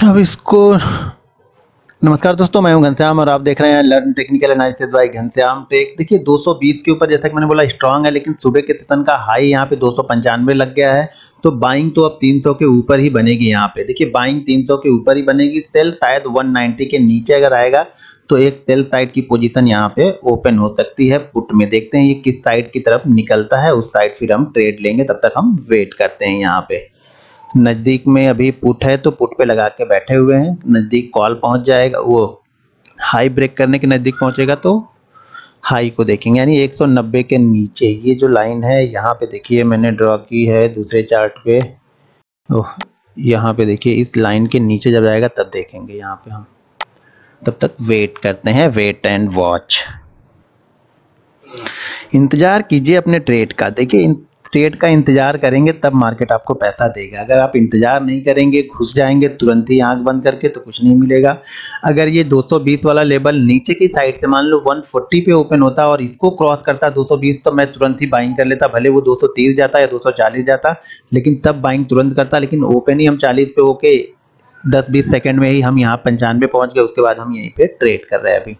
अब इसको नमस्कार दोस्तों, मैं हूँ घनश्याम और आप देख रहे हैं learn technical analysis by Ghanshyam tech देखिए 220 के ऊपर जैसा कि मैंने बोला स्ट्रांग है, लेकिन सुबह के सेशन का हाई यहाँ पे दो सौ पंचानवे लग गया है। तो बाइंग तो अब 300 के ऊपर ही बनेगी यहाँ पे। देखिए बाइंग 300 के ऊपर ही बनेगी। सेल शायद 190 के नीचे अगर आएगा तो एक सेल साइड की पोजीशन यहाँ पे ओपन हो सकती है पुट में। देखते हैं ये किस साइड की तरफ़ निकलता है, उस साइड फिर हम ट्रेड लेंगे, तब तक हम वेट करते हैं यहाँ पे। नज़दीक में अभी पुट है तो पुट पे लगा के बैठे हुए हैं। नज़दीक कॉल पहुँच जाएगा, वो हाई ब्रेक करने के नज़दीक पहुंचेगा तो हाई को देखेंगे। यानी 190 के नीचे, ये जो लाइन है, यहाँ पे देखिए, मैंने ड्रॉ की है दूसरे चार्ट पे। ओह, यहाँ पे देखिए, इस लाइन के नीचे जब जाएगा, तब देखेंगे, यहाँ पे हम। तब तक वेट करते हैं, वेट एंड वॉच। इंतज़ार कीजिए अपने ट्रेड का। देखिए ट्रेड का इंतज़ार करेंगे, तब मार्केट आपको पैसा देगा। अगर आप इंतज़ार नहीं करेंगे, घुस जाएँगे, तुरंत ही आँख बंद करके तो कुछ नहीं मिलेगा। अगर ये 220 वाला लेवल नीचे की साइड से मान लो 140 पे ओपन होता और इसको क्रॉस करता 220 तो मैं तुरंत ही बाइंग कर लेता। भले वो 230 जाता या 240 जाता, लेकिन तब बाइंग तुरंत करता। लेकिन ओपन ही हम चालीस पे होके दस बीस सेकेंड में ही हम यहाँ पंचानवे पहुँच गए, उसके बाद हम यहीं पर ट्रेड कर रहे हैं अभी।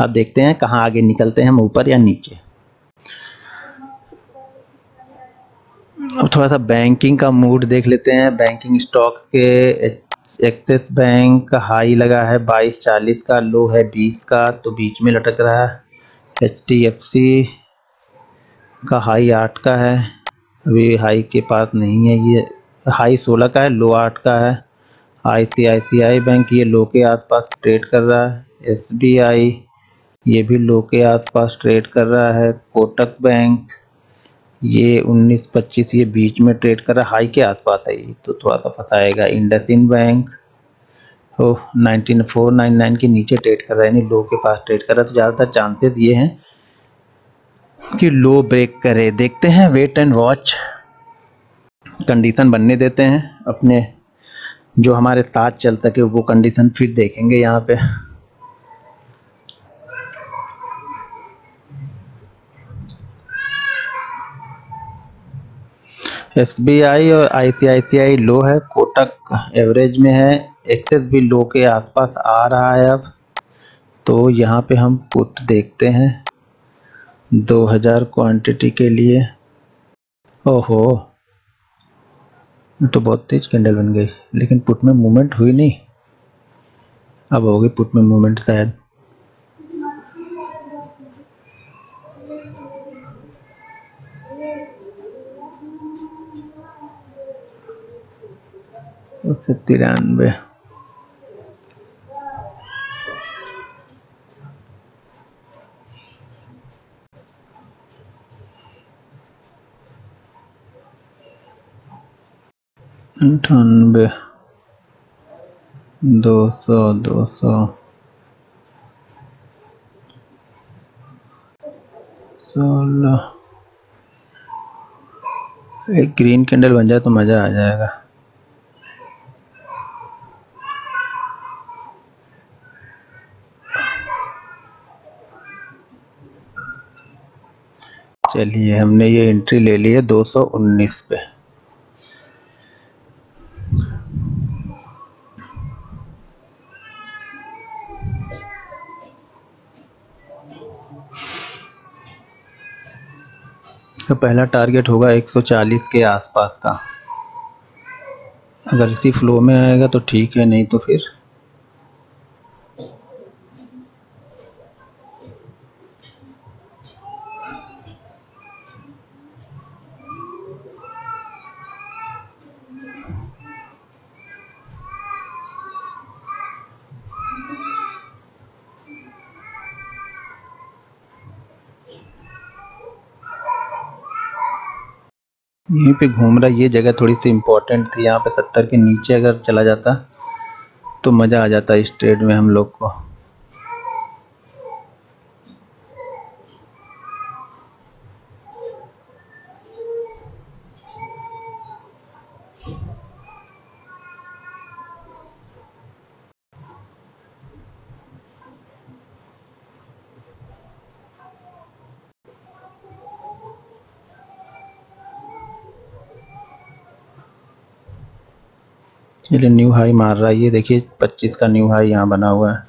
अब देखते हैं कहाँ आगे निकलते हैं हम, ऊपर या नीचे। अब थोड़ा सा बैंकिंग का मूड देख लेते हैं। बैंकिंग स्टॉक्स के एक्सिस बैंक का हाई लगा है। बाईस, चालीस का लो है बीस का तो बीच में लटक रहा है। एच डी एफ़ सी का हाई आठ का है। अभी हाई के पास नहीं है ये। हाई सोलह का है लो आठ का है। आई सी आई सी आई बैंक ये लो के आसपास ट्रेड कर रहा है। एस बी आई ये भी लो के आसपास ट्रेड कर रहा है। कोटक बैंक ये 19-25 ये बीच में ट्रेड कर रहा, हाई के आसपास है ये तो थोड़ा सा फंसाएगा। इंडसिन बैंक, ओह 19499 के नीचे ट्रेड कर रहा है यानी लो के पास ट्रेड कर रहा है तो ज़्यादातर चांसेस ये हैं कि लो ब्रेक करे। देखते हैं, वेट एंड वॉच कंडीशन बनने देते हैं। अपने जो हमारे साथ चल सके वो कंडीशन फिर देखेंगे यहाँ पे। एस बी आई और आई लो है, कोटक एवरेज में है, एक्सेस भी लो के आसपास आ रहा है अब। तो यहाँ पे हम पुट देखते हैं 2000 क्वांटिटी के लिए। ओहो तो बहुत तेज कैंडल बन गई, लेकिन पुट में मूवमेंट हुई नहीं। अब होगी पुट में मूवमेंट शायद। एक सौ तिरानवे अंठानवे दो सौ दो सौ सोलह एक ग्रीन कैंडल बन जाए तो मज़ा आ जाएगा। चलिए, हमने ये एंट्री ले ली है 219 पे। तो पहला टारगेट होगा 140 के आसपास का। अगर इसी फ्लो में आएगा तो ठीक है, नहीं तो फिर? यहीं पे घूम रहा ये जगह थोड़ी सी इम्पोर्टेंट थी। यहाँ पे सत्तर के नीचे अगर चला जाता तो मज़ा आ जाता इस ट्रेड में हम लोग को। चलिए न्यू हाई मार रहा है, ये देखिए 25 का न्यू हाई यहाँ बना हुआ है।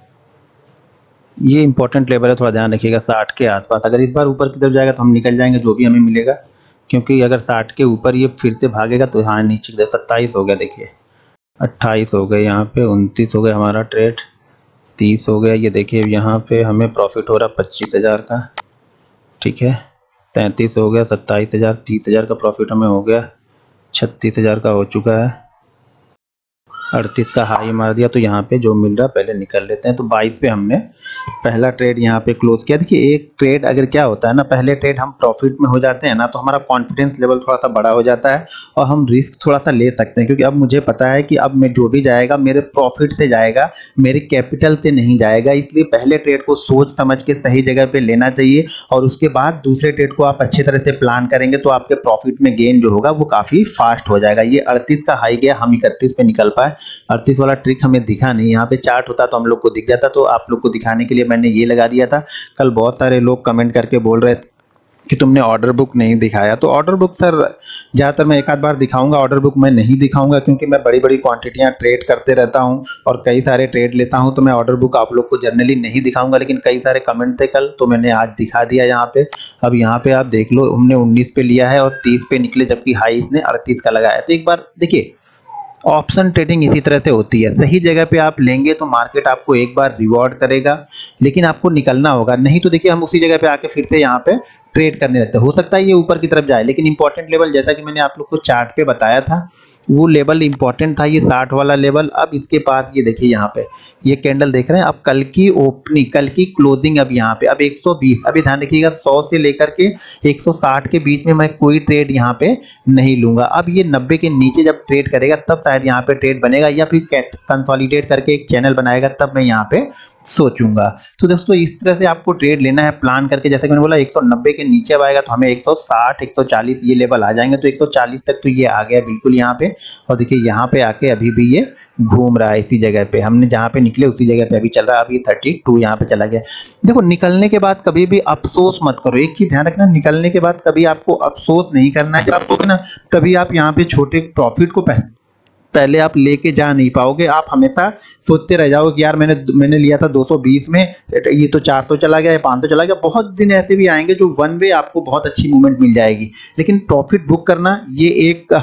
ये इंपॉर्टेंट लेवल है, थोड़ा ध्यान रखिएगा, साठ के आसपास। अगर इस बार ऊपर की तरफ़ जाएगा तो हम निकल जाएँगे, जो भी हमें मिलेगा। क्योंकि अगर साठ के ऊपर ये फिर से भागेगा तो यहाँ नीचे की तरफ़ सत्ताईस हो गया, देखिए। अट्ठाईस हो गए यहाँ पे, उनतीस हो गया हमारा ट्रेड तीस हो गया, ये देखिए, यहाँ पे हमें प्रॉफिट हो रहा पच्चीस हज़ार का। ठीक है? तैंतीस हो गया, सत्ताईस हज़ार, तीस हज़ार का प्रॉफिट हमें हो गया। छत्तीस हज़ार का हो चुका है। अड़तीस का हाई मार दिया तो यहाँ पे जो मिल रहा पहले निकल लेते हैं। तो बाईस पे हमने पहला ट्रेड यहाँ पे क्लोज किया। देखिए, एक ट्रेड अगर क्या होता है ना, पहले ट्रेड हम प्रॉफिट में हो जाते हैं ना तो हमारा कॉन्फिडेंस लेवल थोड़ा सा बड़ा हो जाता है और हम रिस्क थोड़ा सा ले सकते हैं। क्योंकि अब मुझे पता है कि अब मैं जो भी जाएगा, मेरे प्रॉफिट से जाएगा, मेरे कैपिटल से नहीं जाएगा। इसलिए पहले ट्रेड को सोच समझ के सही जगह पर लेना चाहिए और उसके बाद दूसरे ट्रेड को आप अच्छी तरह से प्लान करेंगे तो आपके प्रॉफिट में गेन जो होगा, वो काफ़ी फास्ट हो जाएगा। ये अड़तीस का हाई गया, हम इकतीस पे निकल पाए। अड़तीस वाला ट्रिक हमें दिखा नहीं। यहाँ पे चार्ट होता तो हम लोग को दिख जाता तो आप लोग को दिखाने के लिए मैंने ये लगा दिया था। कल बहुत सारे लोग कमेंट करके बोल रहे थे कि तुमने ऑर्डर बुक नहीं दिखाया। तो ऑर्डर बुक सर ज़्यादातर मैं एक आध बार दिखाऊँगा ऑर्डर बुक मैं नहीं दिखाऊँगा, क्योंकि मैं बड़ी बड़ी क्वांटिटियाँ ट्रेड करते रहता हूँ और कई सारे ट्रेड लेता हूँ तो मैं ऑर्डर बुक आप लोग को जनरली नहीं दिखाऊँगा, लेकिन कई सारे कमेंट थे कल तो मैंने आज दिखा दिया यहाँ पे। अब यहाँ पे आप देख लो, हमने उन्नीस पे लिया है और तीस पे निकले, जबकि हाई इसने अड़तीस का लगाया तो एक बार देखिए ऑप्शन ट्रेडिंग इसी तरह से होती है। सही जगह पे आप लेंगे तो मार्केट आपको एक बार रिवॉर्ड करेगा, लेकिन आपको निकलना होगा। नहीं तो देखिए हम उसी जगह पे आके फिर से यहाँ पे ट्रेड करने रहते हो। सकता है ये ऊपर की तरफ़ जाए, लेकिन इंपॉर्टेंट लेवल जैसा कि मैंने आप लोग को चार्ट पे बताया था वो लेवल इंपॉर्टेंट था, ये साठ वाला लेवल अब इसके पास ये देखिए यहाँ पे, ये कैंडल देख रहे हैं। अब कल की ओपनिंग कल की क्लोजिंग अब यहाँ पे। अब 120 अभी ध्यान रखिएगा 100 से लेकर के 160 के बीच में मैं कोई ट्रेड यहाँ पे नहीं लूँगा। अब ये 90 के नीचे जब ट्रेड करेगा, तब शायद यहाँ पे ट्रेड बनेगा या फिर कंसोलिडेट करके एक चैनल बनाएगा, तब मैं यहाँ पे सोचूँगा। तो दोस्तों, इस तरह से आपको ट्रेड लेना है प्लान करके, जैसे कि मैंने बोला 190 के नीचे आएगा तो हमें 160 140 ये लेवल आ जाएँगे। तो 140 तक तो ये आ गया बिल्कुल यहाँ पे। और देखिए, यहाँ पे आके अभी भी ये घूम रहा है इसी जगह पे। हमने जहाँ पे निकले, उसी जगह पे अभी चल रहा है। अभी थर्टी टू यहाँ पे चला गया। देखो, निकलने के बाद कभी भी अफसोस मत करो। एक चीज़ ध्यान रखना, निकलने के बाद कभी आपको अफसोस नहीं करना है। आपको ना, कभी आप यहाँ पे छोटे प्रॉफिट को पहले पहले आप लेके जा नहीं पाओगे, आप हमेशा सोचते रह जाओगे कि यार मैंने मैंने लिया था 220 में, ये तो 400 चला गया, या 500 चला गया। बहुत दिन ऐसे भी आएँगे जो वन वे आपको बहुत अच्छी मूवमेंट मिल जाएगी। लेकिन प्रॉफिट बुक करना, ये एक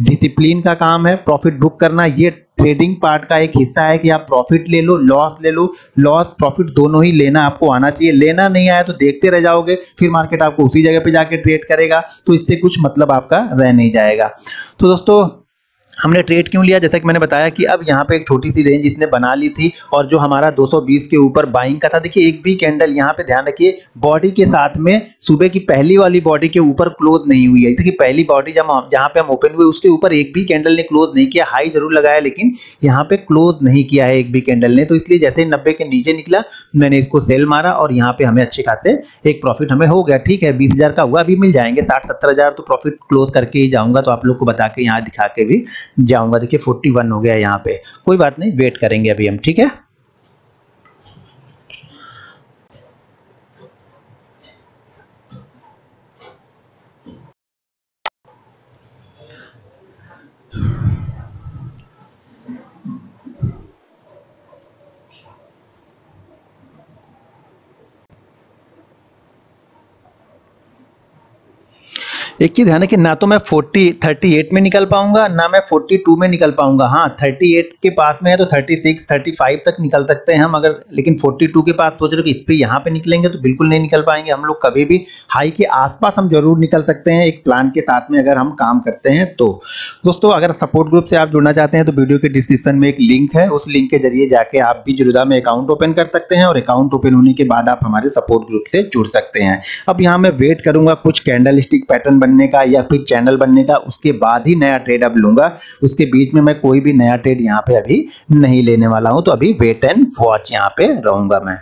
डिसिप्लिन का काम है। प्रॉफिट बुक करना, ये ट्रेडिंग पार्ट का एक हिस्सा है कि आप प्रॉफिट ले लो लॉस ले लो। लॉस प्रॉफिट दोनों ही लेना आपको आना चाहिए। लेना नहीं आया तो देखते रह जाओगे, फिर मार्केट आपको उसी जगह पे जाके ट्रेड करेगा। तो इससे कुछ मतलब आपका रह नहीं जाएगा। तो दोस्तों हमने ट्रेड क्यों लिया? जैसा कि मैंने बताया कि अब यहाँ पे एक छोटी सी रेंज इसने बना ली थी और जो हमारा 220 के ऊपर बाइंग का था, देखिए एक भी कैंडल यहाँ पे ध्यान रखिए बॉडी के साथ में सुबह की पहली वाली बॉडी के ऊपर क्लोज नहीं हुई है। देखिए पहली बॉडी जब जहाँ पे हम ओपन हुए, उसके ऊपर एक भी कैंडल ने क्लोज नहीं किया हाई ज़रूर लगाया, लेकिन यहाँ पे क्लोज नहीं किया है एक भी कैंडल ने। तो इसलिए जैसे नब्बे के नीचे निकला, मैंने इसको सेल मारा और यहाँ पे हमें अच्छे खाते एक प्रॉफिट हमें हो गया। ठीक है, बीस का हुआ, अभी मिल जाएँगे साठ सत्तर तो प्रॉफिट क्लोज करके ही जाऊँगा तो आप लोग को बता के यहाँ दिखा के भी जाऊँगा देखिए फोर्टी वन हो गया यहाँ पे। कोई बात नहीं वेट करेंगे अभी हम, ठीक है? एक चीज़ ध्यान है कि ना तो मैं 40 38 में निकल पाऊँगा, ना मैं 42 में निकल पाऊँगा। हाँ 38 के पास में है तो 36 35 तक निकल सकते हैं हम, अगर, लेकिन 42 के पास सोच रहे कि इस पे यहाँ पे निकलेंगे तो बिल्कुल नहीं निकल पाएँगे। हम लोग कभी भी हाई के आसपास हम ज़रूर निकल सकते हैं, एक प्लान के साथ में अगर हम काम करते हैं तो। दोस्तों, अगर सपोर्ट ग्रुप से आप जुड़ना चाहते हैं तो वीडियो के डिस्क्रिप्शन में एक लिंक है, उस लिंक के ज़रिए जाके आप भी जुरुदा में अकाउंट ओपन कर सकते हैं और अकाउंट ओपन होने के बाद आप हमारे सपोर्ट ग्रुप से जुड़ सकते हैं। अब यहाँ मैं वेट करूँगा कुछ कैंडल स्टिक पैटर्न बनने का या फिर चैनल बनने का, उसके बाद ही नया ट्रेड अब लूँगा। उसके बीच में मैं कोई भी नया ट्रेड यहाँ पे अभी नहीं लेने वाला हूँ तो अभी वेट एंड वॉच यहाँ पे रहूँगा मैं।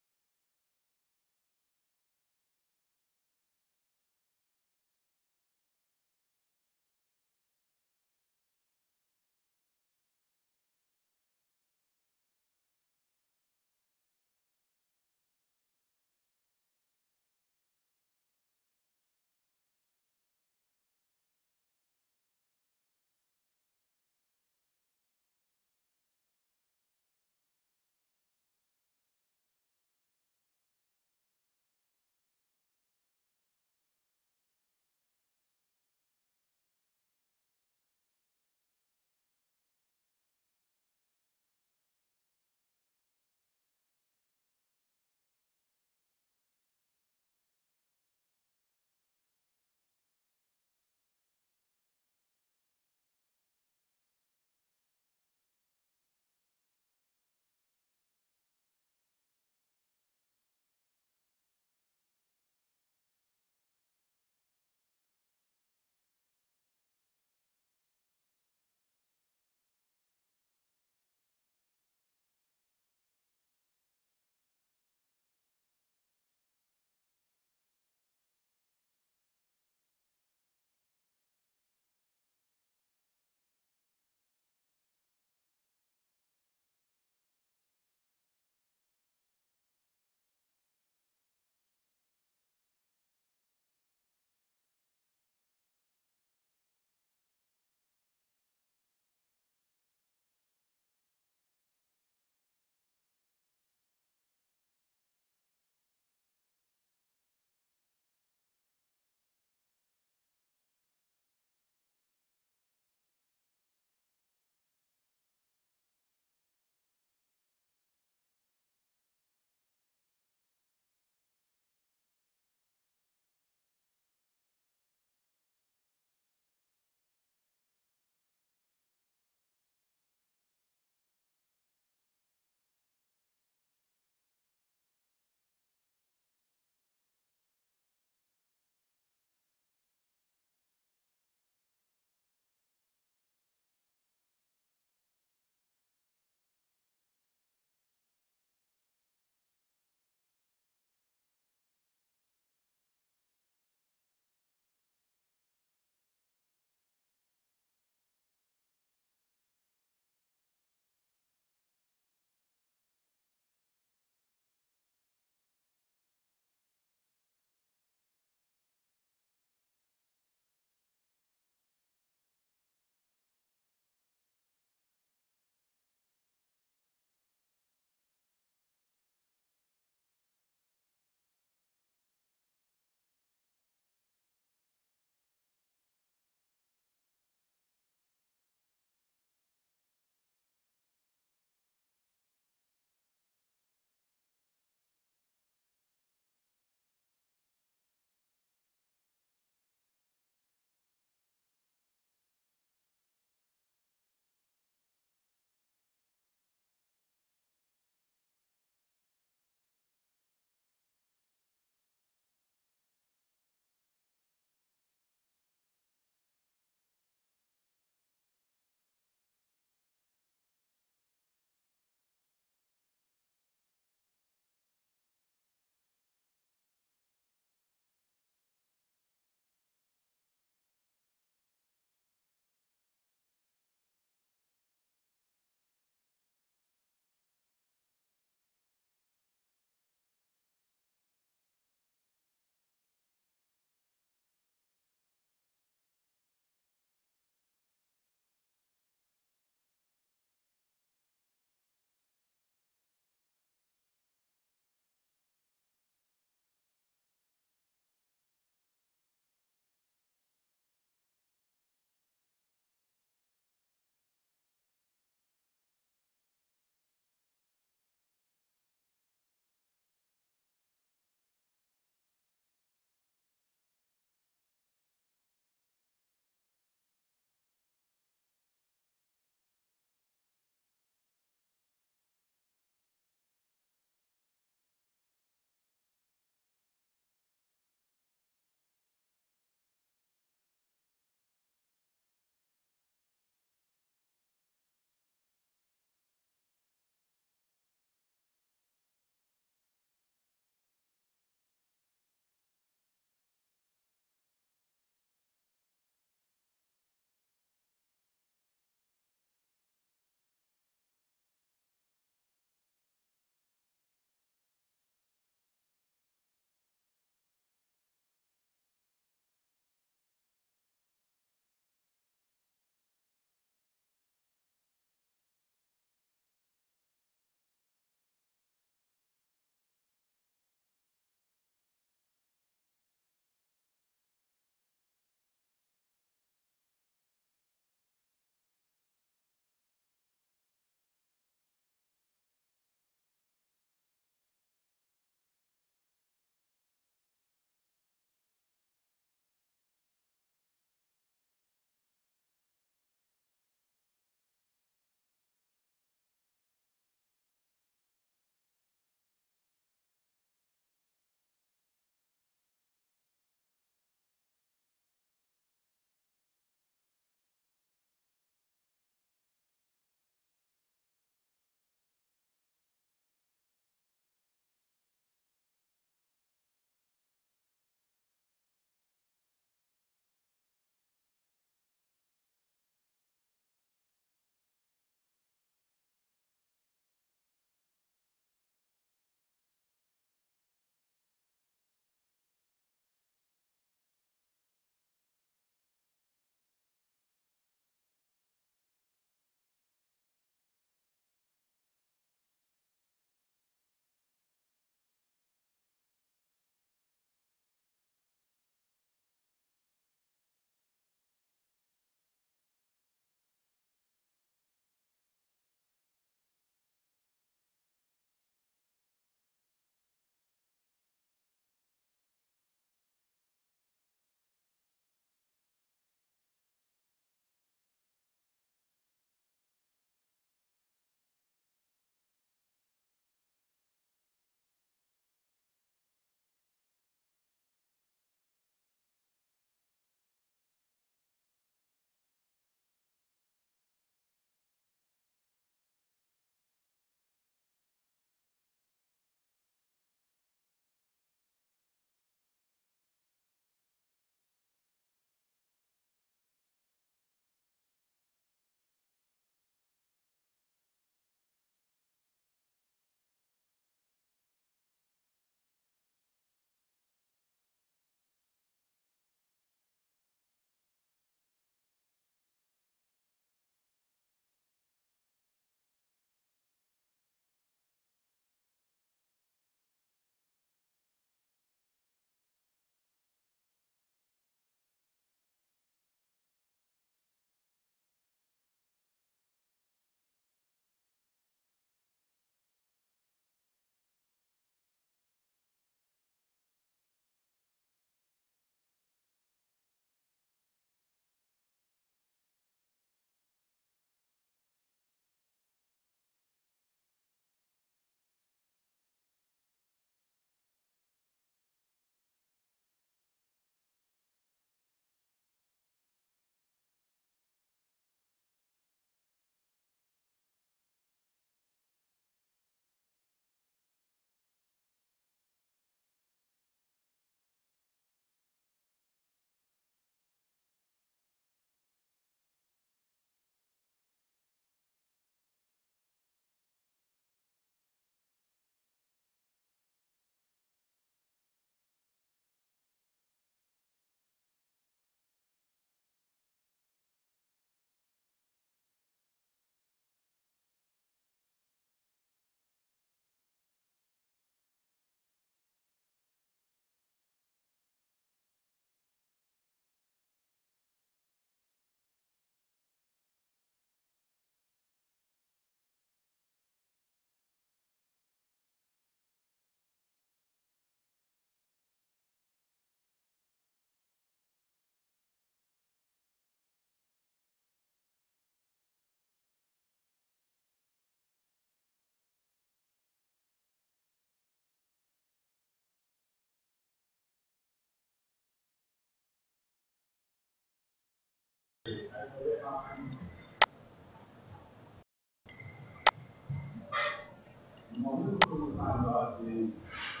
No momento que eu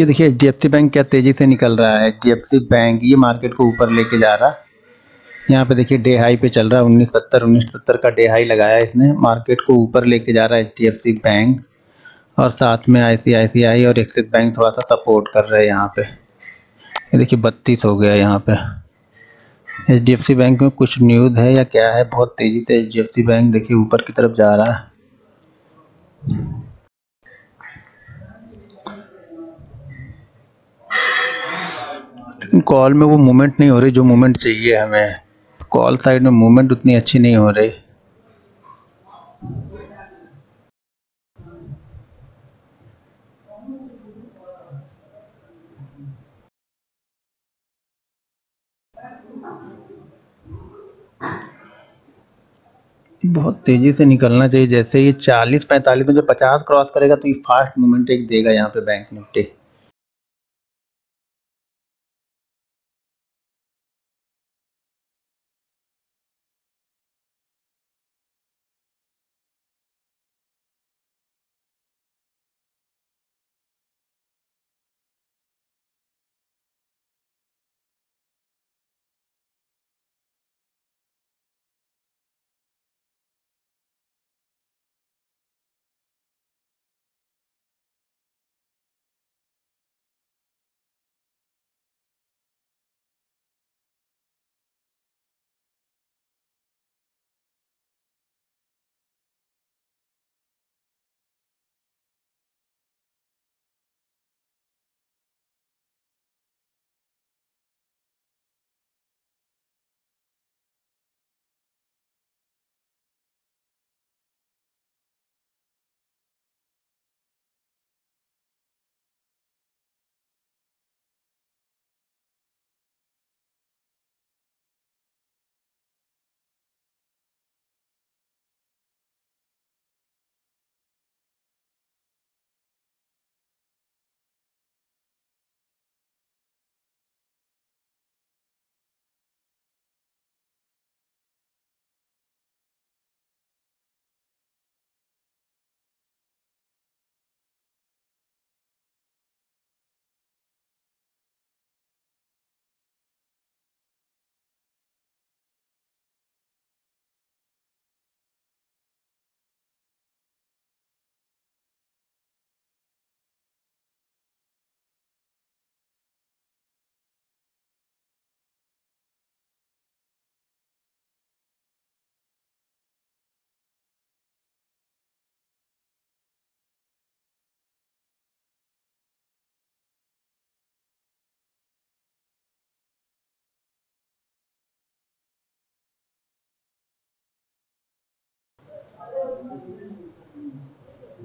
ये देखिए एच डी बैंक क्या तेज़ी से निकल रहा है? सी बैंक ये मार्केट को ऊपर लेके जा रहा। यहाँ पे देखिए डे हाई पे चल रहा है, उन्नीस सत्तर उन्नीस सत्तर का डे हाई लगाया इसने। मार्केट को ऊपर लेके जा रहा है सी बैंक और साथ में आई सी आई सी आई और एक्सिस बैंक थोड़ा सा सपोर्ट कर रहे हैं यहाँ पे। ये देखिए, बत्तीस हो गया यहाँ पे। सी बैंक में कुछ न्यूज़ है या क्या है? बहुत तेज़ी से सी बैंक देखिए, ऊपर की तरफ़ जा रहा है। कॉल में वो मूवमेंट नहीं हो रही, जो मूवमेंट चाहिए हमें। कॉल साइड में मूवमेंट उतनी अच्छी नहीं हो रही। बहुत तेज़ी से निकलना चाहिए, जैसे ये चालीस पैंतालीस में जब पचास क्रॉस करेगा तो ये फास्ट मूवमेंट एक देगा यहाँ पे बैंक निफ्टी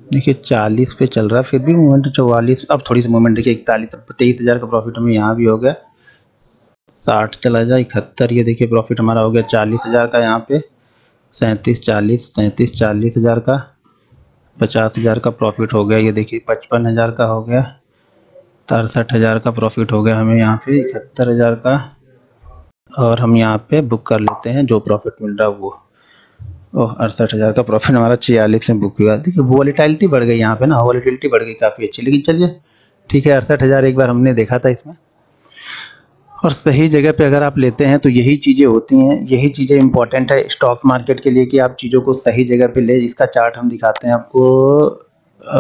देखिए, चालीस पे चल रहा है, फिर भी मूवमेंट चौवालीस, अब थोड़ी सी मूवमेंट देखिए, इकतालीस तेईस हज़ार का प्रॉफिट हमें यहाँ भी हो गया। साठ चला जाए, इकहत्तर, ये देखिए प्रॉफिट हमारा हो गया चालीस हज़ार का यहाँ पे। सैंतीस, चालीस सैंतीस, चालीस हज़ार का, पचास हज़ार का प्रॉफिट हो गया, ये देखिए, पचपन हज़ार का हो गया, तिरसठ हज़ार का प्रॉफिट हो गया हमें यहाँ पे, इकहत्तर हज़ार का। और हम यहाँ पे बुक कर लेते हैं, जो प्रॉफिट मिल रहा है वो। ओह अड़सठ हज़ार का प्रॉफिट हमारा छियालीस में बुक हुआ। देखिए वॉलीटाइलिटी बढ़ गई यहाँ पे ना वॉलीटिलिटी बढ़ गई काफ़ी अच्छी। लेकिन चलिए ठीक है अड़सठ हज़ार एक बार हमने देखा था इसमें। और सही जगह पे अगर आप लेते हैं तो यही चीज़ें होती हैं यही चीज़ें इंपॉर्टेंट है स्टॉक मार्केट के लिए कि आप चीज़ों को सही जगह पे ले। इसका चार्ट हम दिखाते हैं आपको। आ,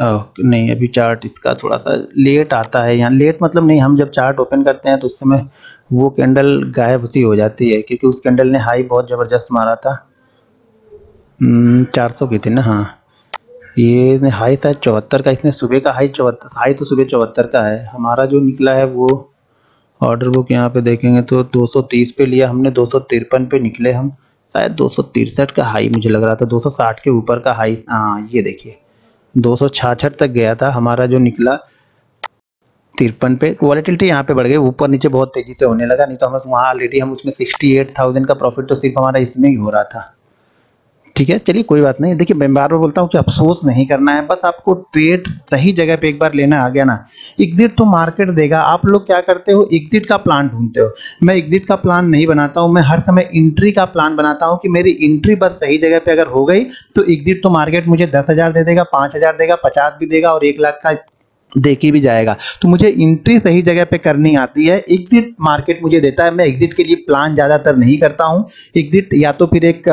आ, नहीं अभी चार्ट इसका थोड़ा सा लेट आता है। यहाँ लेट मतलब नहीं हम जब चार्ट ओपन करते हैं तो उस समय वो कैंडल गायब सी हो जाती है क्योंकि उस कैंडल ने हाई बहुत ज़बरदस्त मारा था। चार सौ की थी ना हाँ। ये हाई था चौहत्तर का, इसने सुबह का हाई चौहत्तर हाई तो सुबह चौहत्तर का है। हमारा जो निकला है वो ऑर्डर बुक यहाँ पे देखेंगे तो 230 पे लिया हमने, दो सौ तिरपन पे निकले हम। शायद दो का हाई मुझे लग रहा था 260 के ऊपर का हाई हाँ ये देखिए। दो तक गया था हमारा जो निकला तिरपन पे। वॉलेटिलिटी यहाँ पे बढ़ गई, ऊपर नीचे बहुत तेज़ी से होने लगा, नहीं तो हम वहाँ ऑलरेडी हम उसमें सिक्सटी एट थाउज़ेंड का प्रॉफिट तो सिर्फ़ हमारा इसमें ही हो रहा था। ठीक है, चलिए कोई बात नहीं। देखिए, मैं बार बार बोलता हूँ कि अफसोस नहीं करना है, बस आपको ट्रेड सही जगह पे एक बार लेना आ गया ना। एग्जिट तो मार्केट देगा। आप लोग क्या करते हो? एग्जिट का प्लान ढूंढते हो। मैं एग्जिट का प्लान नहीं बनाता हूँ। मैं हर समय इंट्री का प्लान बनाता हूँ कि मेरी इंट्री बस सही जगह पे अगर हो गई तो एग्जिट तो मार्केट मुझे दस दे देगा, पाँच देगा, पचास भी देगा और एक लाख का देके भी जाएगा। तो मुझे इंट्री सही जगह पे करनी आती है। एग्जिट मार्केट मुझे देता है। मैं एग्जिट के लिए प्लान ज़्यादातर नहीं करता हूँ। एग्जिट या तो फिर एक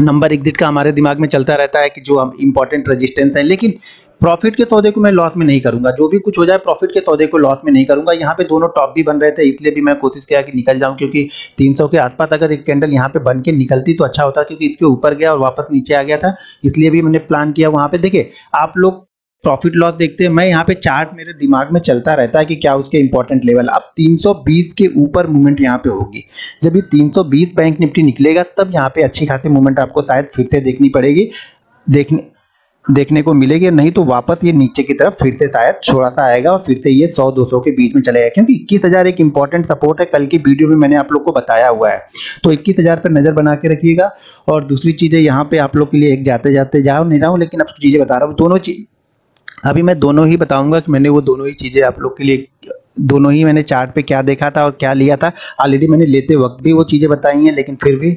नंबर एग्जिट का हमारे दिमाग में चलता रहता है कि जो हम इंपॉर्टेंट रजिस्टेंस है, लेकिन प्रॉफिट के सौदे को मैं लॉस में नहीं करूँगा। जो भी कुछ हो जाए प्रॉफिट के सौदे को लॉस में नहीं करूँगा। यहाँ पे दोनों टॉप भी बन रहे थे, इसलिए भी मैं कोशिश किया कि निकल जाऊँ, क्योंकि 300 के आसपास अगर एक कैंडल यहाँ पे बन के निकलती तो अच्छा होता, क्योंकि इसके ऊपर गया और वापस नीचे आ गया था। इसलिए भी मैंने प्लान किया वहाँ पे। देखिए, आप लोग प्रॉफिट लॉस देखते हैं। मैं यहाँ पे चार्ट मेरे दिमाग में चलता रहता है कि क्या उसके इंपॉर्टेंट लेवल अब 320 के ऊपर मूवमेंट यहाँ पे होगी। जब ये 320 बैंक निफ्टी निकलेगा, तब यहाँ पे अच्छी खासी मूवमेंट आपको शायद फिर से देखनी पड़ेगी। देखने देखने को मिलेगी नहीं तो वापस ये नीचे की तरफ़ फिर से शायद छोड़ा सा आएगा और फिर से ये 100 200 के बीच में चलेगा क्योंकि इक्कीस हज़ार एक इंपॉर्टेंट सपोर्ट है। कल की वीडियो में मैंने आप लोग को बताया हुआ है। तो इक्कीस हज़ार पर नज़र बना के रखिएगा। और दूसरी चीज़ें यहाँ पे आप लोग के लिए एक जाते जाते जाओ नहीं जाऊँ लेकिन अब चीज़ें बता रहा हूँ। दोनों चीज़ अभी मैं दोनों ही बताऊँगा कि मैंने वो दोनों ही चीज़ें आप लोग के लिए, दोनों ही मैंने चार्ट पे क्या देखा था और क्या लिया था। ऑलरेडी मैंने लेते वक्त भी वो चीज़ें बताई हैं, लेकिन फिर भी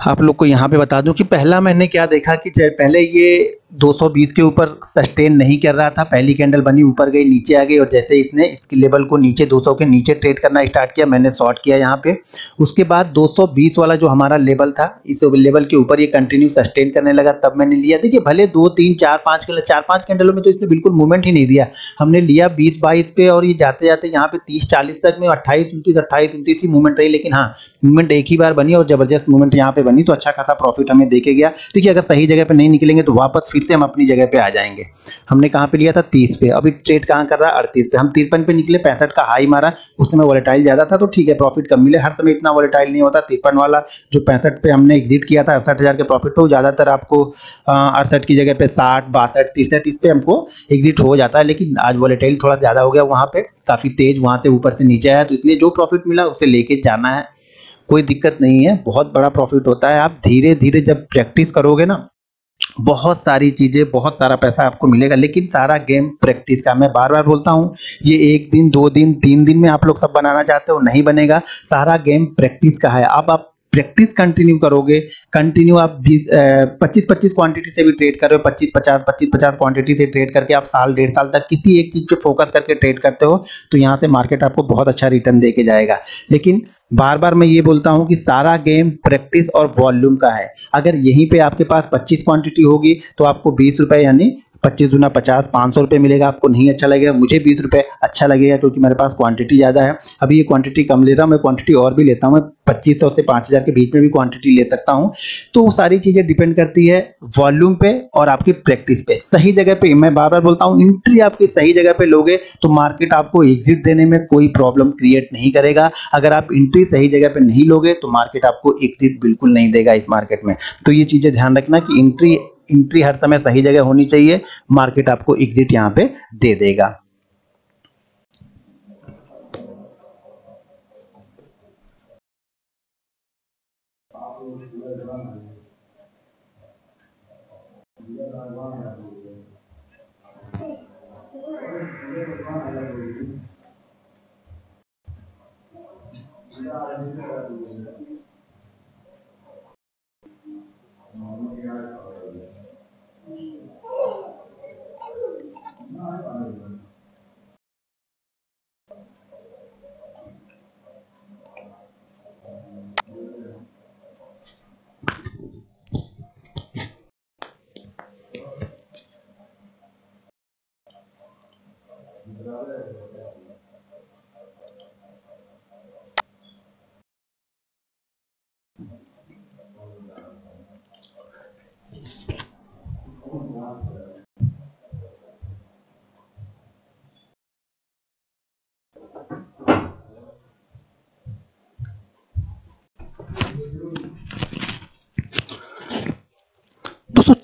आप लोग को यहाँ पे बता दूँ कि पहला मैंने क्या देखा कि पहले ये 220 के ऊपर सस्टेन नहीं कर रहा था। पहली कैंडल बनी, ऊपर गई, नीचे आ गई और जैसे इसने इसके लेवल को नीचे 200 के नीचे ट्रेड करना स्टार्ट किया, मैंने शॉर्ट किया यहाँ पे। उसके बाद 220 वाला जो हमारा लेवल था, इस लेवल के ऊपर ये कंटिन्यू सस्टेन करने लगा। तब मैंने लिया। देखिए, भले दो, तीन, चार, पाँच कैंडल चार, पाँच कैंडलों में तो इसने बिल्कुल मूवमेंट ही नहीं दिया। हमने लिया बीस, बाईस पे और ये जाते जाते यहाँ पे तीस, चालीस तक में अट्ठाईस, उनतीस अट्ठाईस, उनतीस ही मूवमेंट रही। लेकिन हाँ मूवमेंट एक ही बार बनी और ज़बरदस्त मूवमेंट यहाँ पे बनी तो अच्छा खासा प्रॉफिट हमें देखे गया। देखिए, अगर सही जगह पे नहीं निकलेंगे तो वापस फिर से हम अपनी जगह पे आ जाएँगे। हमने कहाँ पे लिया था? तीस पे। अभी ट्रेड कहाँ कर रहा? है अड़तीस पे। हम तिरपन पे निकले, पैंसठ का हाई मारा। उस समय वॉलेटाइल ज़्यादा था तो ठीक है प्रॉफिट कम मिले। हर समय इतना वॉलेटाइल नहीं होता। तिरपन वाला जो पैंसठ पे हमने एग्जिट किया था, अड़सठ के प्रॉफिट पे, वो ज़्यादातर आपको अड़सठ की जगह पे साठ, बासठ, तिरसठ, इस पे हमको एग्जिट हो जाता है। लेकिन आज वॉलेटाइल थोड़ा ज़्यादा हो गया वहाँ पे। काफ़ी तेज वहाँ से ऊपर से नीचे आया। तो इसलिए जो प्रॉफिट मिला, उसे लेके जाना है। कोई दिक्कत नहीं है। बहुत बड़ा प्रॉफिट होता है। आप धीरे धीरे जब प्रैक्टिस करोगे ना बहुत सारी चीज़ें, बहुत सारा पैसा आपको मिलेगा, लेकिन सारा गेम प्रैक्टिस का मैं बार बार बोलता हूँ, ये एक दिन, दो दिन, तीन दिन में आप लोग सब बनाना चाहते हो, नहीं बनेगा, सारा गेम प्रैक्टिस का है। अब आप प्रैक्टिस कंटिन्यू करोगे कंटिन्यू आप बीस पच्चीस पच्चीस क्वांटिटी से भी ट्रेड कर रहे हो पच्चीस पचास पच्चीस पचास क्वांटिटी से ट्रेड करके आप साल, डेढ़ साल तक किसी एक चीज़ पे फोकस करके ट्रेड करते हो तो यहाँ से मार्केट आपको बहुत अच्छा रिटर्न दे के जाएगा। लेकिन बार बार मैं ये बोलता हूँ कि सारा गेम प्रैक्टिस और वॉल्यूम का है। अगर यहीं पे आपके पास 25 क्वांटिटी होगी तो आपको बीस रुपए यानी पच्चीस गुना पचास, पाँच सौ रुपये मिलेगा आपको, नहीं अच्छा लगेगा, मुझे बीस रुपये अच्छा लगेगा क्योंकि मेरे पास क्वांटिटी ज़्यादा है। अभी ये क्वांटिटी कम ले रहा हूँ, मैं क्वांटिटी और भी लेता हूँ, मैं पच्चीस सौ से पाँच हज़ार के बीच में भी क्वांटिटी ले सकता हूँ। तो सारी चीज़ें डिपेंड करती है वॉल्यूम पे और आपकी प्रैक्टिस पे। सही जगह पे, मैं बार बार बोलता हूँ इंट्री आपकी सही जगह पे लोगे तो मार्केट आपको एग्जिट देने में कोई प्रॉब्लम क्रिएट नहीं करेगा। अगर आप इंट्री सही जगह पे नहीं लोगे तो मार्केट आपको एग्जिट बिल्कुल नहीं देगा इस मार्केट में। तो ये चीज़ें ध्यान रखना कि इंट्री एंट्री हर समय सही जगह होनी चाहिए मार्केट आपको एग्जिट यहाँ पे दे देगा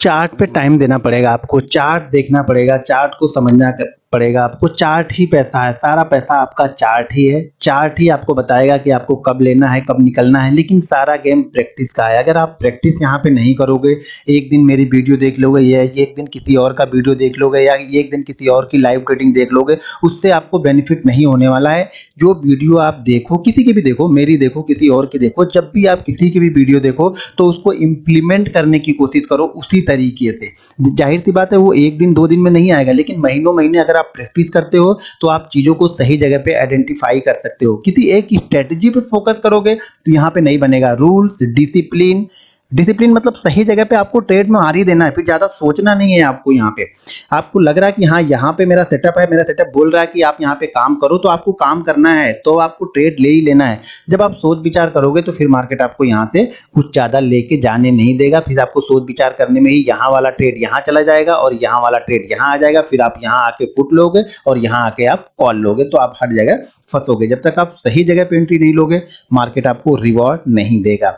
चार्ट पे टाइम देना पड़ेगा आपको चार्ट देखना पड़ेगा चार्ट को समझना पड़ेगा आपको। चार्ट ही पैसा है, सारा पैसा आपका चार्ट ही है। चार्ट ही आपको बताएगा कि आपको कब लेना है, कब निकलना है, लेकिन सारा गेम प्रैक्टिस का है। अगर आप प्रैक्टिस यहाँ पे नहीं करोगे, एक दिन मेरी वीडियो देख लोगे या एक दिन किसी और का वीडियो देख लोगे या एक दिन किसी और की लाइव ट्रेडिंग देख लोगे, उससे आपको बेनिफिट नहीं होने वाला है। जो वीडियो आप देखो, किसी की भी देखो, मेरी देखो, किसी और की देखो, जब भी आप किसी की भी वीडियो देखो तो उसको इम्प्लीमेंट करने की कोशिश करो उसी तरीके से। ज़ाहिर सी बात है, वो एक दिन, दो दिन में नहीं आएगा, लेकिन महीनों महीने अगर आप प्रैक्टिस करते हो तो आप चीज़ों को सही जगह पे आइडेंटिफाई कर सकते हो। किसी एक स्ट्रेटेजी पे फोकस करोगे तो यहाँ पे नहीं बनेगा। रूल्स डिसिप्लिन डिसिप्लिन मतलब सही जगह पे आपको ट्रेड में हार ही देना है, फिर ज़्यादा सोचना नहीं है आपको यहाँ पे। आपको लग रहा है कि हाँ यहाँ पे मेरा सेटअप है, मेरा सेटअप बोल रहा है कि आप यहाँ पे काम करो तो आपको काम करना है तो आपको ट्रेड ले ही लेना है। जब आप सोच विचार करोगे तो फिर मार्केट आपको यहाँ से कुछ ज़्यादा लेके जाने नहीं देगा, फिर आपको सोच विचार करने में ही यहाँ वाला ट्रेड यहाँ चला जाएगा, और यहाँ वाला ट्रेड यहाँ आ जाएगा, फिर आप यहाँ आके पुट लोगे, और यहाँ आके आप कॉल लोगे तो आप हर जगह फंसोगे। जब तक आप सही जगह पे एंट्री नहीं लोगे मार्केट आपको रिवॉर्ड नहीं देगा।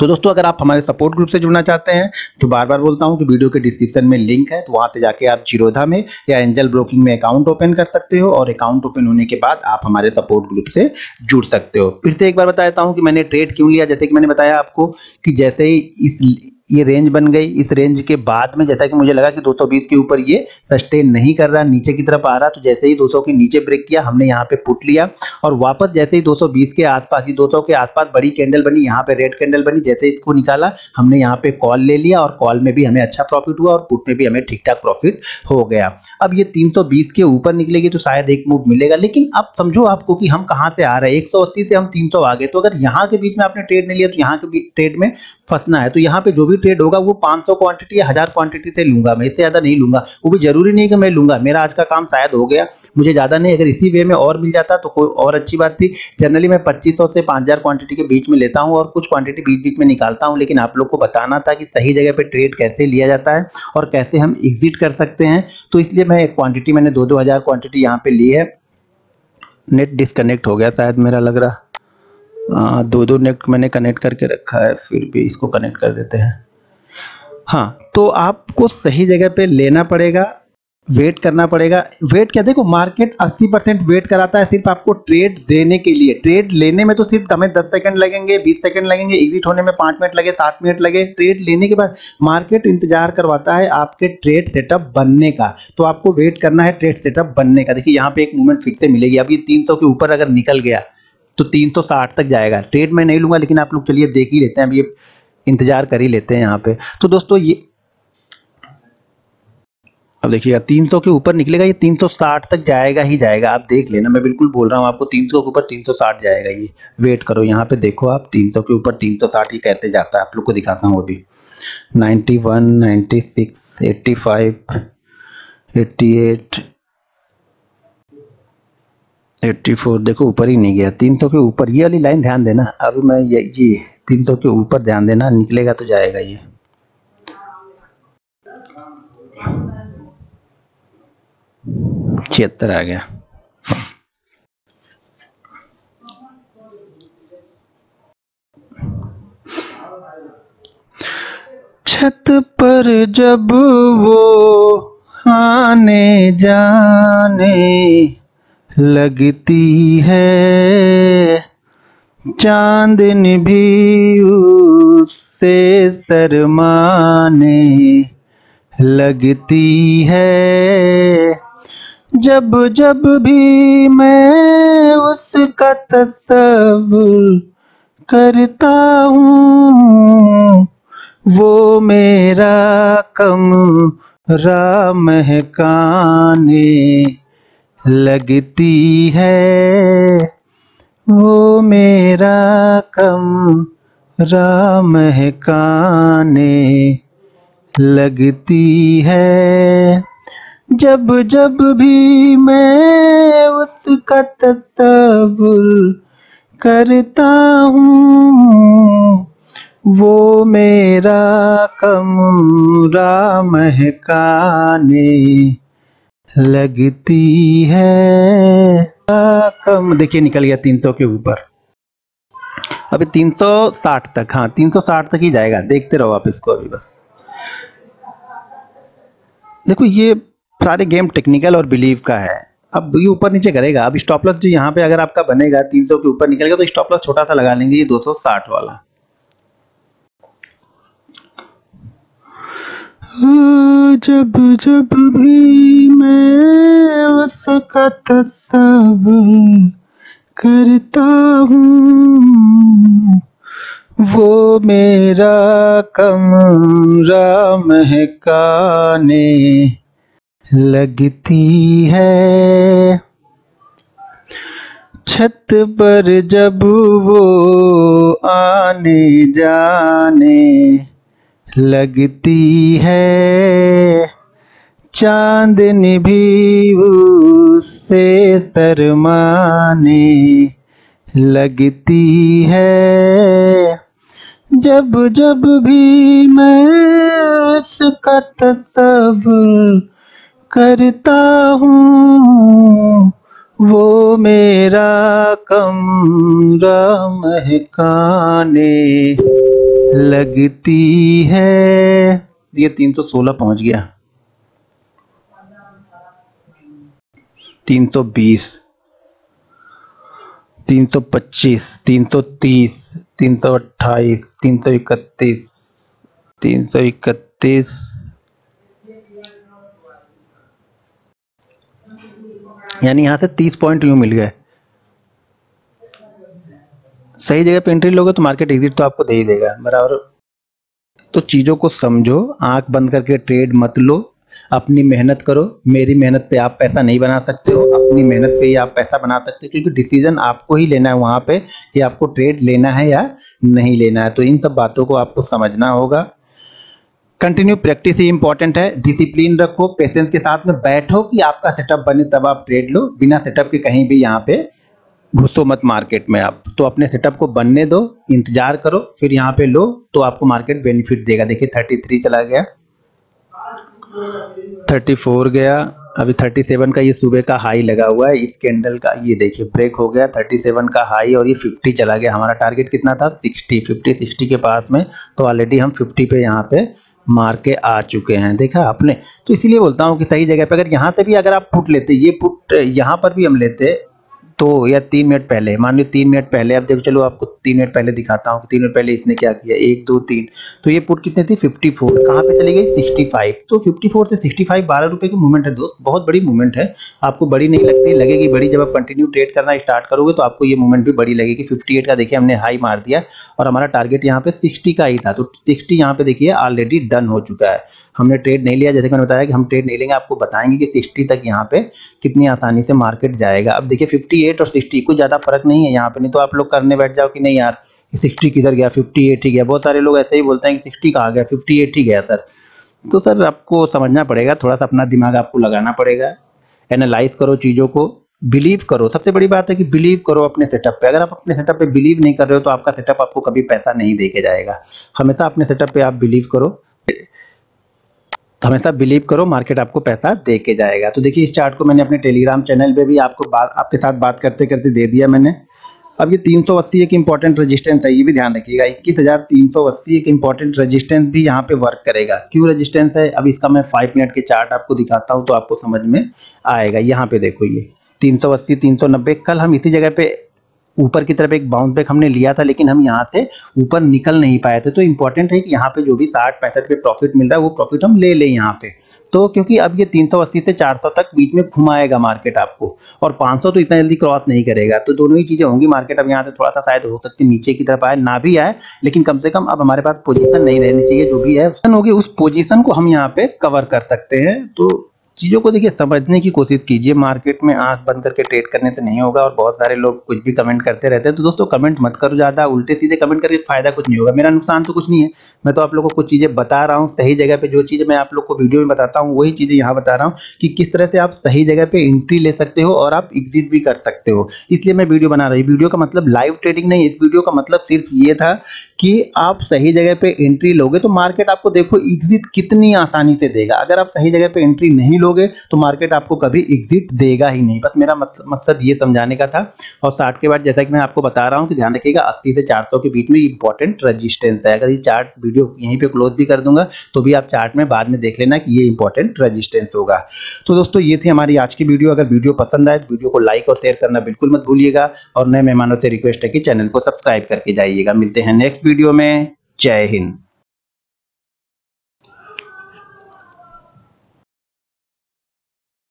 तो दोस्तों, अगर आप हमारे सपोर्ट ग्रुप से जुड़ना चाहते हैं तो बार बार बोलता हूँ कि वीडियो के डिस्क्रिप्शन में लिंक है तो वहाँ से जाके आप जीरोधा में या एंजल ब्रोकिंग में अकाउंट ओपन कर सकते हो और अकाउंट ओपन होने के बाद आप हमारे सपोर्ट ग्रुप से जुड़ सकते हो। फिर से एक बार बता देता हूँ कि मैंने ट्रेड क्यों लिया? जैसे कि मैंने बताया आपको कि जैसे ही इस ये रेंज बन गई। इस रेंज के बाद में जैसा कि मुझे लगा कि 220 के ऊपर ये सस्टेन नहीं कर रहा, नीचे की तरफ़ आ रहा तो जैसे ही 200 के नीचे ब्रेक किया, हमने यहाँ पे पुट लिया। और वापस जैसे ही 220 के आसपास ही 200 के आसपास बड़ी कैंडल बनी, यहाँ पे रेड कैंडल बनी, जैसे इसको निकाला, हमने यहाँ पे कॉल ले लिया और कॉल में भी हमें अच्छा प्रॉफिट हुआ और पुट में भी हमें ठीक ठाक प्रॉफिट हो गया। अब ये तीन के ऊपर निकलेगी तो शायद एक मूव मिलेगा, लेकिन अब समझो आपको कि हम कहाँ से आ रहे हैं। एक से हम तीन आ गए तो अगर यहाँ के बीच में आपने ट्रेड नहीं लिया तो यहाँ के ट्रेड में फंसना है तो यहाँ पे जो भी ट्रेड होगा वो 500 क्वांटिटी या हज़ार क्वांटिटी से लूँगा, मैं इससे ज़्यादा नहीं लूँगा। वो भी ज़रूरी नहीं कि मैं लूँगा, मेरा आज का काम शायद हो गया, मुझे ज़्यादा नहीं, अगर इसी वे में और मिल जाता तो कोई और अच्छी बात थी। जनरली मैं 2500 से 5000 क्वांटिटी के बीच में लेता हूँ और कुछ क्वांटिटी बीच बीच में निकालता हूँ, लेकिन आप लोग को बताना था कि सही जगह पे ट्रेड कैसे लिया जाता है और कैसे हम एग्जिट कर सकते हैं। तो इसलिए मैं क्वांटिटी मैंने दो दो क्वांटिटी यहाँ पे ली है। नेट डिस्कनेक्ट हो गया शायद मेरा लग रहा। आ, दो दो नेट मैंने कनेक्ट करके रखा है फिर भी इसको कनेक्ट कर देते हैं। हाँ तो आपको सही जगह पे लेना पड़ेगा वेट करना पड़ेगा। वेट क्या देखो मार्केट 80 परसेंट वेट कराता है सिर्फ़ आपको ट्रेड देने के लिए। ट्रेड लेने में तो सिर्फ़ हमें 10 सेकंड लगेंगे 20 सेकंड लगेंगे एग्जिट होने में 5 मिनट लगे 7 मिनट लगे। ट्रेड लेने के बाद मार्केट इंतज़ार करवाता है आपके ट्रेड सेटअप बनने का। तो आपको वेट करना है ट्रेड सेटअप बनने का। देखिए यहाँ पे एक मूवमेंट फिर से मिलेगी। अब ये तीन सौ के ऊपर अगर निकल गया तो 360 तक जाएगा। ट्रेड में नहीं लूँगा, लेकिन आप लोग चलिए देख ही लेते हैं ये इंतज़ार कर ही लेते हैं यहाँ पे। तो दोस्तों ये अब देखिएगा 300 के ऊपर निकलेगा, ये 360 तक जाएगा ही जाएगा। आप देख लेना, मैं बिल्कुल बोल रहा हूँ, आपको 300 के ऊपर 360 जाएगा ये। वेट करो, यहाँ पे देखो आप 300 के ऊपर 360 ही कहते जाता है। आप लोग को दिखाता हूँ अभी। 91 96 85 88 84 देखो, ऊपर ही नहीं गया। 300 के ऊपर, ये वाली लाइन ध्यान देना। अभी मैं ये ये 300 के ऊपर ध्यान देना, निकलेगा तो जाएगा ये। छिहत्तर आ गया। छत पर जब वो आने जाने लगती है। चांदनी भी उससे शरमाने लगती है। जब जब भी मैं उसका तस्वुर करता हूँ, वो मेरा कम राम महकाने लगती है, वो मेरा कम राम काने। लगती है, जब जब भी मैं उसका तस्वुर करता हूँ, वो मेरा कम राम है काने। लगती है। कम। देखिए, निकल गया 300 के ऊपर। अभी 360 तक। हाँ 360 तक ही जाएगा। देखते रहो आप इसको अभी बस। देखो, ये सारे गेम टेक्निकल और बिलीव का है। अब ये ऊपर नीचे करेगा। अब स्टॉप लॉस जो यहाँ पे अगर आपका बनेगा 300 के ऊपर निकलेगा तो स्टॉप लॉस छोटा सा लगा लेंगे। ये 260 वाला। जब जब भी मैं उसका तत्व करता हूँ, वो मेरा कमरा महकाने लगती है। छत पर जब वो आने जाने लगती है। चांदनी भी उससे शरमाने लगती है। जब जब भी मैं उसका तब करता हूँ, वो मेरा कमरा महकाने। लगती है। ये 316 पहुँच गया। 320 325 330 328 331 331 यानी यहाँ से 30 पॉइंट यूँ मिल गए। सही जगह पे एंट्री लोगे तो मार्केट एग्जिट तो आपको दे ही देगा, बराबर। तो चीज़ों को समझो, आँख बंद करके ट्रेड मत लो। अपनी मेहनत करो, मेरी मेहनत पे आप पैसा नहीं बना सकते हो। अपनी मेहनत पे ही आप पैसा बना सकते हो, क्योंकि डिसीज़न आपको ही लेना है वहाँ पे कि आपको ट्रेड लेना है या नहीं लेना है। तो इन सब बातों को आपको समझना होगा। कंटिन्यू प्रैक्टिस ही इंपॉर्टेंट है। डिसिप्लिन रखो पेशेंस के साथ में बैठो कि आपका सेटअप बने, तब आप ट्रेड लो। बिना सेटअप के कहीं भी यहाँ पे घुसो मत मार्केट में आप। तो अपने सेटअप को बनने दो, इंतज़ार करो, फिर यहाँ पे लो तो आपको मार्केट बेनिफिट देगा। देखिए 33 चला गया। 34 गया। अभी 37 का ये सुबह का हाई लगा हुआ है। इस कैंडल का ये देखिए ब्रेक हो गया। 37 का हाई और ये 50 चला गया। हमारा टारगेट कितना था? 60 50 60 के पास में। तो ऑलरेडी हम 50 पे यहाँ पे मार के आ चुके हैं। देखा आपने? तो इसीलिए बोलता हूँ कि सही जगह पे अगर यहाँ से भी अगर आप पुट लेते, ये पुट यहाँ पर भी हम लेते तो या तीन मिनट पहले, मान लो तीन मिनट पहले, अब देखो चलो आपको तीन मिनट पहले दिखाता हूँ तीन मिनट पहले इसने क्या किया, एक, दो, तीन। तो ये पुट कितने थी? फिफ्टी फोर कहाँ पे चली गई सिक्सटी फाइव तो फिफ्टी फोर से सिक्सटी फाइव बारह रुपए की मूवमेंट है दोस्त, बहुत बड़ी मूवमेंट है। आपको बड़ी नहीं लगती, लगेगी बड़ी, जब आप कंटिन्यू ट्रेड करना स्टार्ट करोगे तो आपको ये मूवमेंट भी बड़ी लगेगी। फिफ्टी का देखिए हमने हाई मार दिया और हमारा टारगेट यहाँ पे सिक्सटी का ही था। तो सिक्सटी यहाँ पे देखिए ऑलरेडी डन हो चुका है। हमने ट्रेड नहीं लिया। जैसे मैंने बताया कि हम ट्रेड नहीं लेंगे, आपको बताएँगे कि सिक्सटी तक यहाँ पे कितनी आसानी से मार्केट जाएगा। अब देखिए फिफ्टी एट और सिक्सटी कुछ ज़्यादा फ़र्क नहीं है यहाँ पे, नहीं तो आप लोग करने बैठ जाओ कि नहीं यार सिक्सटी किधर गया फिफ्टी एट ही गया। बहुत सारे लोग ऐसे ही बोलते हैं कि सिक्सटी कहाँ गया फिफ्टी एट ही गया सर तो सर आपको समझना पड़ेगा, थोड़ा सा अपना दिमाग आपको लगाना पड़ेगा। एनालाइज करो चीज़ों को। बिलीव करो। सबसे बड़ी बात है कि बिलीव करो अपने सेटअप पे। अगर आप अपने सेटअप पे बिलीव नहीं कर रहे हो तो आपका सेटअप आपको कभी पैसा नहीं दे के जाएगा। हमेशा अपने सेटअप पे आप बिलीव करो। तो हमेशा बिलीव करो मार्केट आपको पैसा दे के जाएगा। तो देखिए, इस चार्ट को मैंने अपने टेलीग्राम चैनल पे भी आपको बात, आपके साथ बात करते करते दे दिया मैंने। अब ये 380 एक इंपॉर्टेंट रेजिस्टेंस है, ये भी ध्यान रखिएगा। इक्कीस हज़ार तीन सौ अस्सी एक इंपॉर्टेंट रेजिस्टेंस भी यहाँ पे वर्क करेगा। क्यों रेजिस्टेंस है? अब इसका मैं फाइव मिनट के चार्ट आपको दिखाता हूँ तो आपको समझ में आएगा। यहाँ पे देखो ये, तीन सौ अस्सी, तीन सौ नब्बे, कल हम इसी जगह पे ऊपर की तरफ़ एक बाउंस बैक हमने लिया था, लेकिन हम यहाँ से ऊपर निकल नहीं पाए थे। तो इंपॉर्टेंट है कि यहाँ पे जो भी साठ, पैंसठ पे प्रॉफिट मिल रहा है, वो प्रॉफिट हम ले लें यहाँ पे। तो क्योंकि अब ये 380 से 400 तक बीच में घुमाएगा मार्केट आपको, और 500 तो इतना जल्दी क्रॉस नहीं करेगा। तो दोनों ही चीज़ें होंगी मार्केट अब यहाँ से थोड़ा सा शायद हो सकती है नीचे की तरफ़ आए, ना भी आए, लेकिन कम से कम अब हमारे पास पोजीशन नहीं रहनी चाहिए, जो भी है, उस पोजीशन को हम यहाँ पे कवर कर सकते हैं। तो चीज़ों को देखिए, समझने की कोशिश कीजिए। मार्केट में आँख बंद करके ट्रेड करने से नहीं होगा और बहुत सारे लोग कुछ भी कमेंट करते रहते हैं। तो दोस्तों कमेंट मत करो ज़्यादा। उल्टे सीधे कमेंट करके फ़ायदा कुछ नहीं होगा। मेरा नुकसान तो कुछ नहीं है। मैं तो आप लोगों को कुछ चीज़ें बता रहा हूँ सही जगह पे। जो चीज़ें मैं आप लोग को वीडियो में बताता हूँ, वही चीज़ें यहाँ बता रहा हूँ कि किस तरह से आप सही जगह पे एंट्री ले सकते हो और आप एग्जिट भी कर सकते हो। इसलिए मैं वीडियो बना रहा हूँ। वीडियो का मतलब लाइव ट्रेडिंग नहीं, इस वीडियो का मतलब सिर्फ़ ये था कि आप सही जगह पे एंट्री लोगे तो मार्केट आपको देखो एग्जिट कितनी आसानी से देगा। अगर आप सही जगह पर एंट्री नहीं लोगे तो मार्केट आपको कभी एग्जिट देगा ही नहीं। बस मेरा मकसद ये समझाने का था और साठ के बाद जैसा कि मैं आपको बता रहा हूँ कि ध्यान रखिएगा, अस्सी से चार के बीच में इंपॉर्टेंट रजिस्टेंस है। अगर ये चार्ट वीडियो यहीं पे क्लोज भी कर दूँगा तो भी आप चार्ट में बाद में देख लेना कि ये इंपॉर्टेंट रजिस्टेंस होगा। तो दोस्तों, ये थी हमारी आज की वीडियो अगर वीडियो पसंद आए तो वीडियो को लाइक और शेयर करना बिल्कुल मत भूलिएगा और नए मेहमानों से रिक्वेस्ट है कि चैनल को सब्सक्राइब करके जाइएगा। मिलते हैं नेक्स्ट वीडियो में। जय हिंद।